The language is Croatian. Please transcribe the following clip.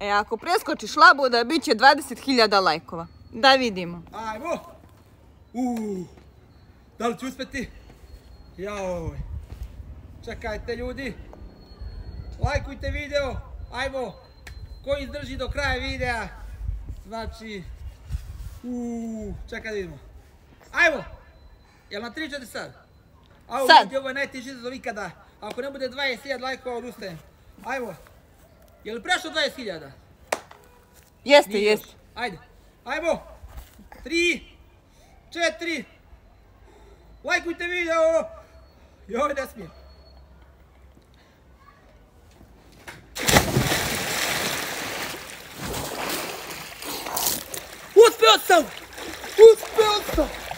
E, ako preskočiš labuda, bit će 20.000 lajkova. Da vidimo. Ajmo! Uuu, da li ću uspjeti? Jaoj. Čekajte ljudi. Lajkujte video. Ajmo. Ko izdrži do kraja videa. Znači. Uuu, čekaj da vidimo. Ajmo. Jel na 3-4 sad? Ajmo, Sad. ljudi, ovo je najteži izazov ikada. Ako ne bude 20.000 lajkova, odustajem. Ajmo. Je li prešlo 20.000? Jeste, Nije još. jeste. Ajde. Ajmo. Tri. Četiri. Lajkujte video. Joj, ne smijem. Uspio sam! Uspio sam!